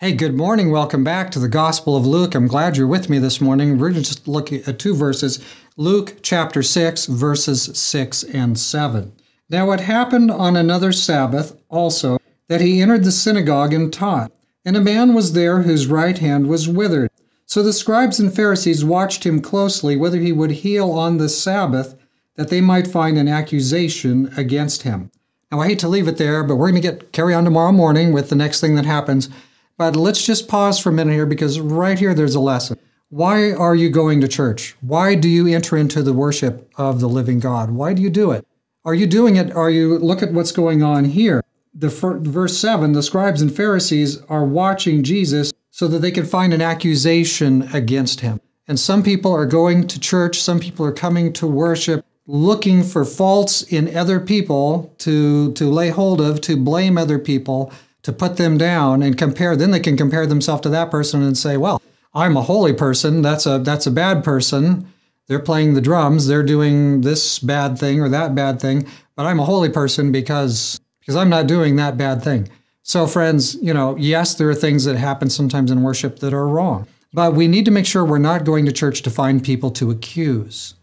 Hey, good morning. Welcome back to the Gospel of Luke. I'm glad you're with me this morning. We're just looking at two verses Luke chapter 6, verses 6 and 7. Now it happened on another Sabbath also that he entered the synagogue and taught, and a man was there whose right hand was withered. So the scribes and Pharisees watched him closely whether he would heal on the Sabbath, that they might find an accusation against him. Now I hate to leave it there, but we're going to get carry on tomorrow morning with the next thing that happens. But let's just pause for a minute here because right here there's a lesson. Why are you going to church? Why do you enter into the worship of the living God? Why do you do it? Are you doing it? Are you look at what's going on here? The verse 7, the scribes and Pharisees are watching Jesus so that they can find an accusation against him. And some people are going to church, some people are coming to worship looking for faults in other people to to lay hold of, to blame other people to put them down and compare then they can compare themselves to that person and say well i'm a holy person that's a that's a bad person. They're playing the drums they're doing this bad thing or that bad thing but i'm a holy person because because i'm not doing that bad thing. So friends you know yes there are things that happen sometimes in worship that are wrong but we need to make sure we're not going to church to find people to accuse.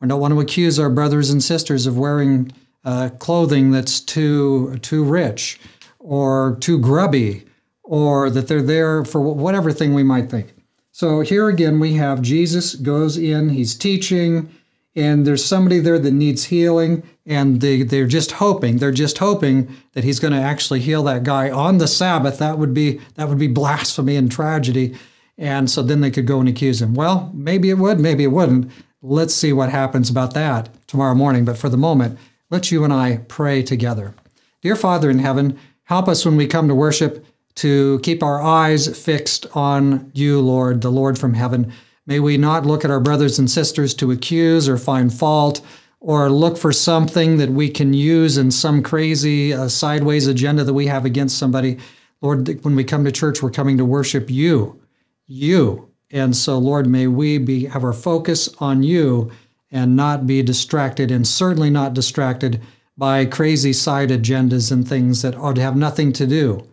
We don't want to accuse our brothers and sisters of wearing uh, clothing that's too too rich or too grubby or that they're there for whatever thing we might think. So here again, we have Jesus goes in, he's teaching, and there's somebody there that needs healing, and they, they're just hoping, they're just hoping that he's going to actually heal that guy on the Sabbath. That would be that would be blasphemy and tragedy. And so then they could go and accuse him. Well, maybe it would, maybe it wouldn't. Let's see what happens about that tomorrow morning. But for the moment, let's you and I pray together. Dear Father in heaven, Help us when we come to worship to keep our eyes fixed on you, Lord, the Lord from heaven. May we not look at our brothers and sisters to accuse or find fault or look for something that we can use in some crazy uh, sideways agenda that we have against somebody. Lord, when we come to church, we're coming to worship you, you. And so, Lord, may we be have our focus on you and not be distracted, and certainly not distracted by crazy side agendas and things that ought to have nothing to do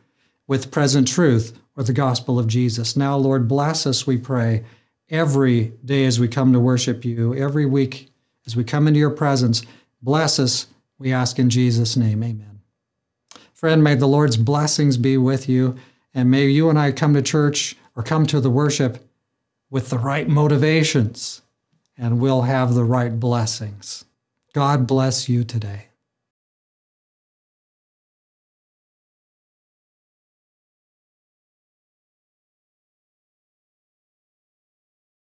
with present truth or the gospel of Jesus. Now, Lord, bless us, we pray, every day as we come to worship you, every week as we come into your presence. Bless us, we ask in Jesus' name. Amen. Friend, may the Lord's blessings be with you, and may you and I come to church or come to the worship with the right motivations, and we'll have the right blessings. God bless you today.